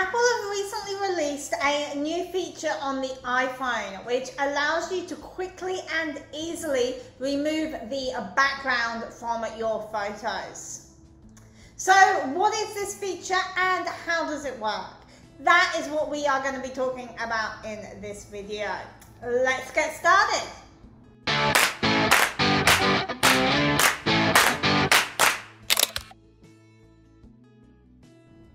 Apple have recently released a new feature on the iPhone which allows you to quickly and easily remove the background from your photos. So what is this feature and how does it work? That is what we are going to be talking about in this video. Let's get started.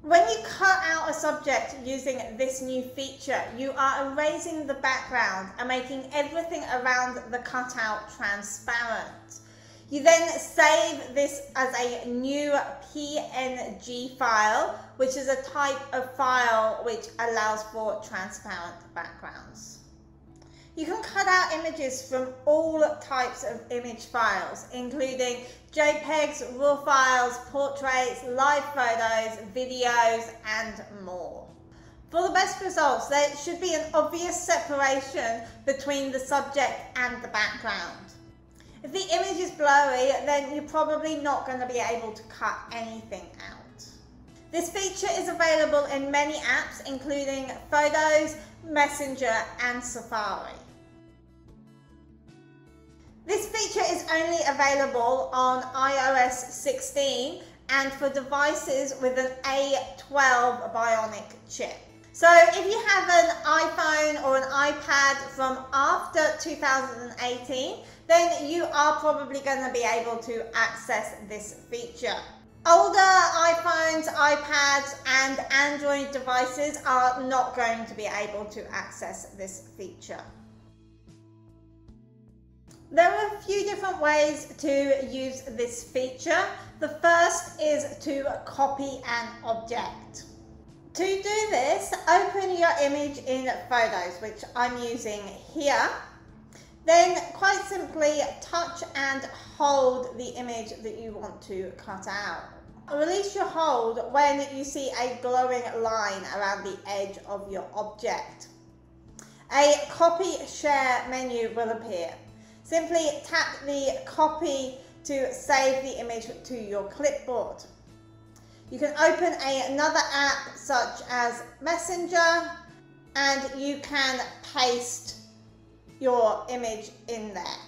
When you cut out a subject using this new feature, you are erasing the background and making everything around the cutout transparent. You then save this as a new PNG file, which is a type of file which allows for transparent backgrounds. You can cut out images from all types of image files, including JPEGs, RAW files, portraits, live photos, videos, and more. For the best results, there should be an obvious separation between the subject and the background. If the image is blurry, then you're probably not going to be able to cut anything out. This feature is available in many apps, including Photos, Messenger, and Safari. Only available on iOS 16 and for devices with an A12 Bionic chip. So if you have an iPhone or an iPad from after 2018, then you are probably going to be able to access this feature. Older iPhones, iPads and Android devices are not going to be able to access this feature. There are a few different ways to use this feature. The first is to copy an object. To do this, open your image in Photos, which I'm using here. Then quite simply touch and hold the image that you want to cut out. Release your hold when you see a glowing line around the edge of your object. A copy share menu will appear. Simply tap the copy to save the image to your clipboard. You can open another app such as Messenger and you can paste your image in there.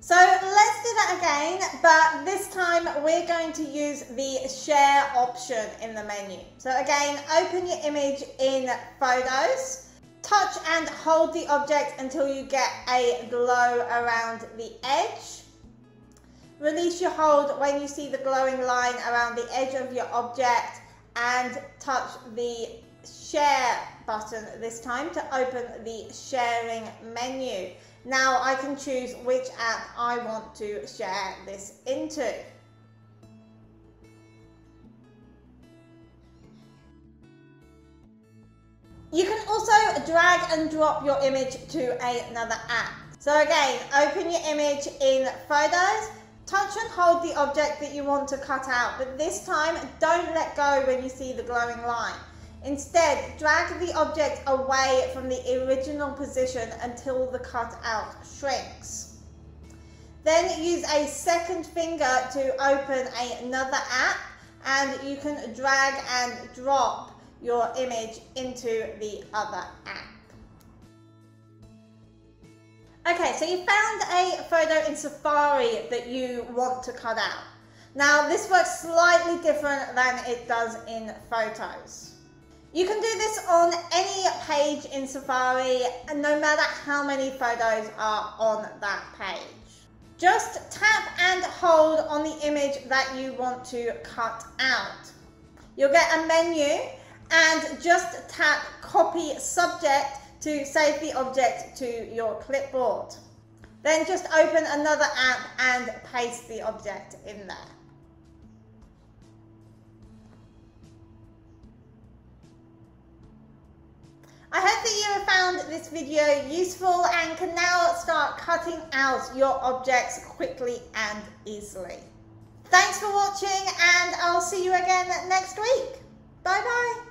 So let's do that again, but this time we're going to use the share option in the menu. So again, open your image in Photos, Touch and hold the object until you get a glow around the edge. Release your hold when you see the glowing line around the edge of your object and touch the share button this time to open the sharing menu. Now I can choose which app I want to share this into. You can also drag and drop your image to another app. So again, open your image in Photos, touch and hold the object that you want to cut out, but this time don't let go when you see the glowing line. Instead, drag the object away from the original position until the cutout shrinks. Then use a second finger to open another app and you can drag and drop your image into the other app. Okay, so you found a photo in Safari that you want to cut out. Now, this works slightly different than it does in Photos. You can do this on any page in Safari, and no matter how many photos are on that page. Just tap and hold on the image that you want to cut out. You'll get a menu and just tap copy subject to save the object to your clipboard. Then just open another app and paste the object in there. I hope that you have found this video useful and can now start cutting out your objects quickly and easily. Thanks for watching and I'll see you again next week. Bye bye.